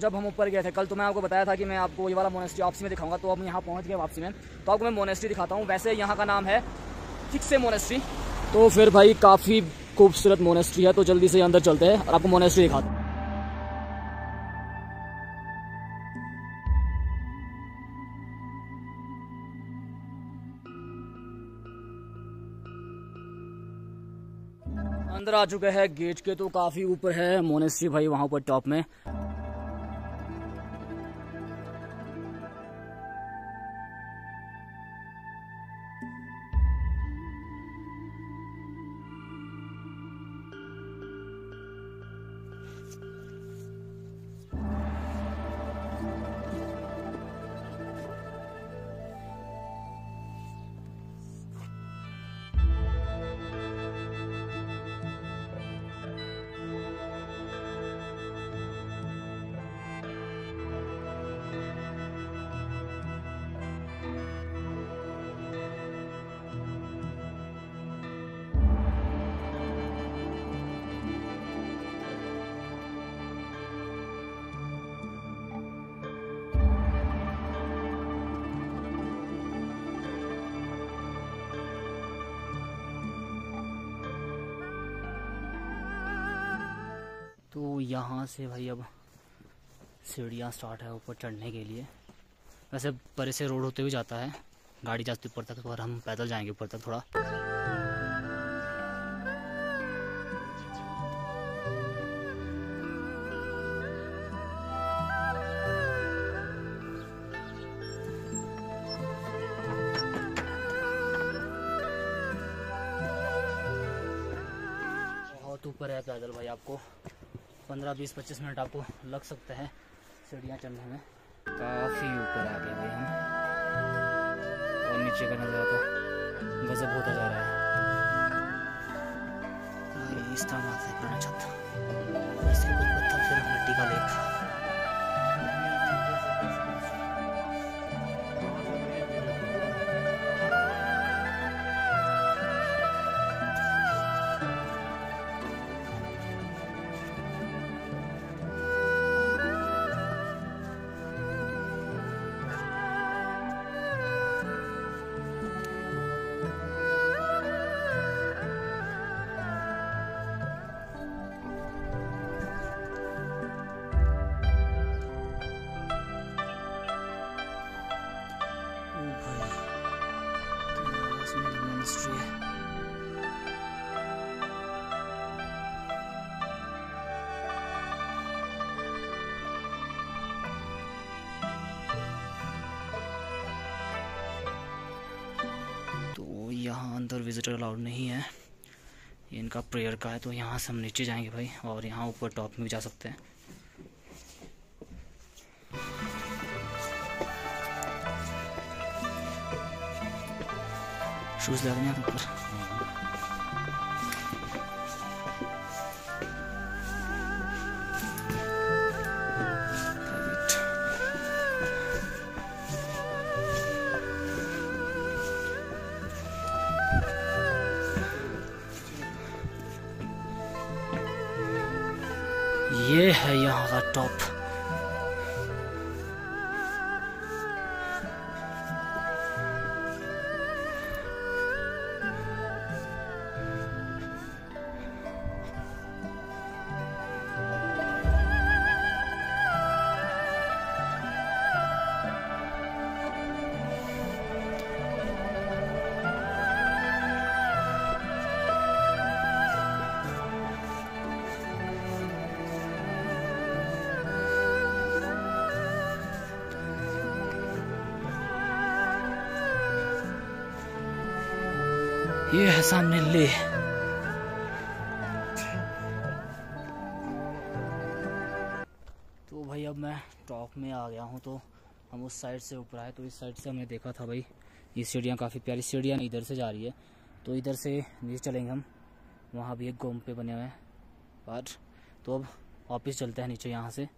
जब हम ऊपर गए थे, कल तो मैं आपको बताया था कि मैं आपको ये वाला मोनेस्ट्री वापसी में दिखाऊँगा तो अब यहाँ पहुँच गए वापसी में। तो आपको मैं मोनेस्ट्री दिखाता हूँ। वैसे यहाँ का नाम है से मोनेस्ट्री तो फिर भाई काफ़ी खूबसूरत मोनेस्ट्री है तो जल्दी से अंदर चलते हैं और आपको मोनेस्ट्री दिखाते हैं। अंदर आ चुके हैं गेट के तो काफ़ी ऊपर है मोनेस्ट्री भाई वहाँ पर टॉप में। तो यहाँ से भाई अब सीढ़ियाँ स्टार्ट है ऊपर चढ़ने के लिए। वैसे परे से रोड होते हुए जाता है। गाड़ी जाती ऊपर तक और हम पैदल जाएँगे ऊपर तक थोड़ा। बहुत ऊपर है पैदल भाई आपको। पंद्रह, बीस, पच्चीस मिनट आपको लग सकते हैं सीढ़ियाँ चढ़ने में। काफ़ी ऊपर आ गए भाई हम। और नीचे का नज़ारा तो गजब होता जा रहा है। इस तरह से पुराना छत। विजिटर अलाउड नहीं है। ये इनका प्रेयर का है तो यहाँ से हम नीचे जाएँगे भाई, और यहाँ ऊपर टॉप में भी जा सकते हैं। शूज़ लग हैं ऊपर। ये है यहाँ का टॉप ये है सामने ले। तो भाई अब मैं टॉप में आ गया हूँ तो हम उस साइड से ऊपर आए। तो इस साइड से हमने देखा था भाई, ये सीढ़ियाँ काफ़ी प्यारी सीढ़ियाँ इधर से जा रही है। तो इधर से नीचे चलेंगे हम, वहाँ भी एक गोम पे बने हुए हैं। पर तो अब वापस चलते हैं नीचे यहाँ से।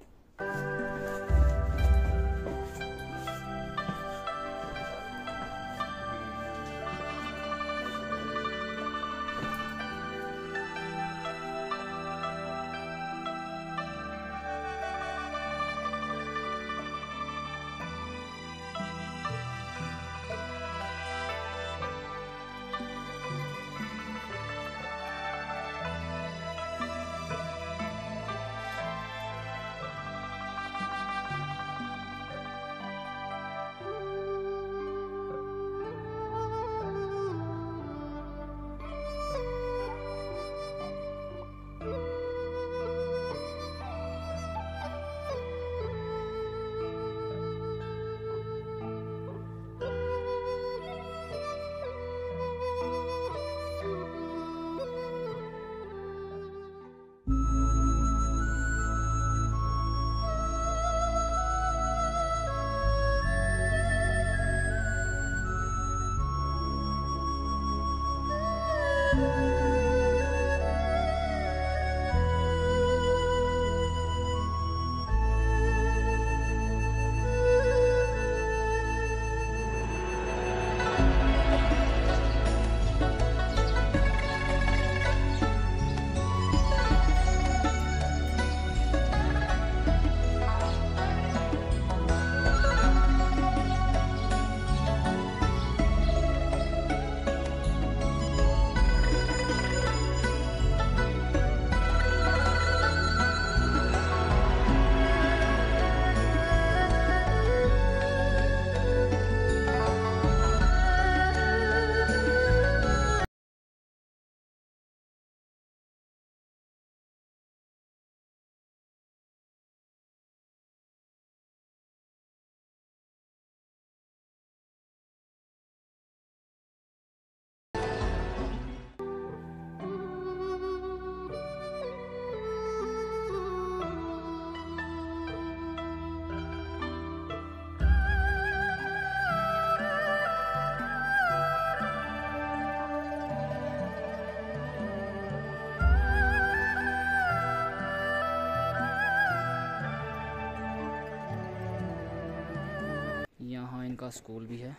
यहाँ इनका स्कूल भी है।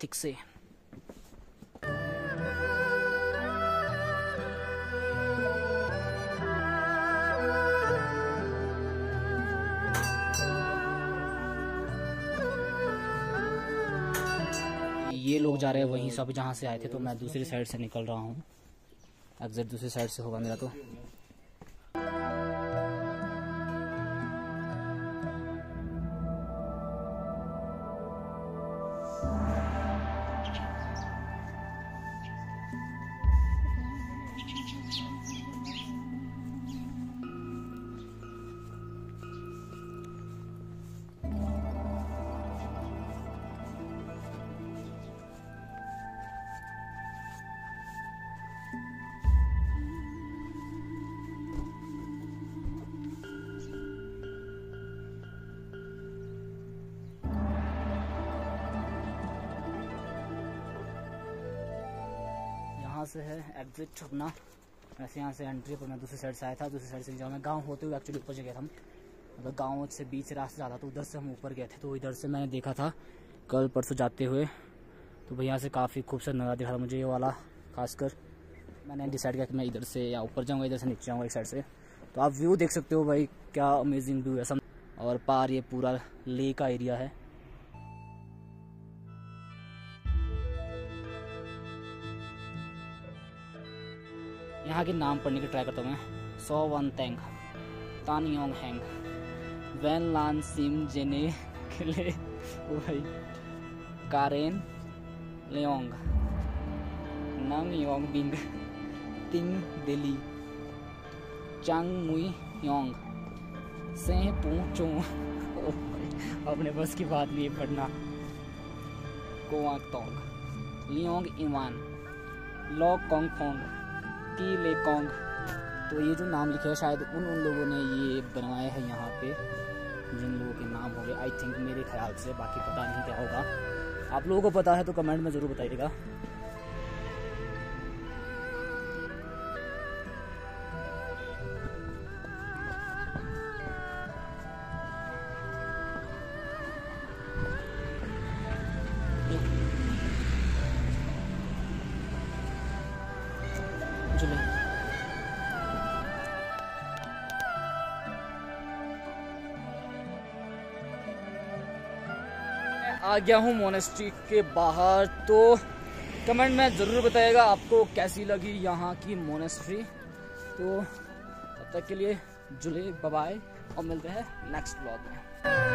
ठीक से। ये लोग जा रहे हैं वहीं सब, जहाँ से आए थे तो मैं दूसरी साइड से निकल रहा हूँ। एग्जिट दूसरी साइड से होगा मेरा तो। यहाँ से है एग्जिट अपना वैसे यहाँ से एंट्री पर मैं दूसरी साइड से आया था, दूसरी साइड से जब मैं गाँव होते हुए एक्चुअली ऊपर से गया था हम मतलब गाँव से बीच रास्ते ज़्यादा तो उधर से हम ऊपर गए थे तो इधर से मैंने देखा था कल परसों जाते हुए। तो भाई यहाँ से काफ़ी खूबसूरत नज़ारा दिखा था मुझे ये वाला, खासकर। मैंने डिसाइड किया कि मैं इधर से या ऊपर जाऊँगा, इधर से नीचे जाऊँगा, एक साइड से। तो आप व्यू देख सकते हो भाई, क्या अमेजिंग व्यू है। सब और पार ये पूरा ले का एरिया है। यहाँ के नाम पढ़ने की ट्राई करता हूँ मैं। सो वन तेंग तान योंग हैंग वैन लान सिम जेने किले भाई, कारेन लेोंग नंग योंग बिंग, तिंग दिली, चांग मुई योंग, से पू चो अपने बस की बात नहीं पढ़ना। कोआंग तोंग, लियोंग इवान लॉक कोंग फोंग टी ले कॉन्ग। तो ये जो नाम लिखे है, शायद उन उन लोगों ने ये बनवाया है यहाँ पे, जिन लोगों के नाम हो गए आई थिंक मेरे ख्याल से, बाकी पता नहीं क्या होगा। आप लोगों को पता है तो कमेंट में ज़रूर बताइएगा। आ गया हूँ मोनेस्ट्री के बाहर तो कमेंट में ज़रूर बताइएगा आपको कैसी लगी यहाँ की मोनेस्ट्री तो तब तक के लिए जुले बाय और मिलते हैं नेक्स्ट ब्लॉग में।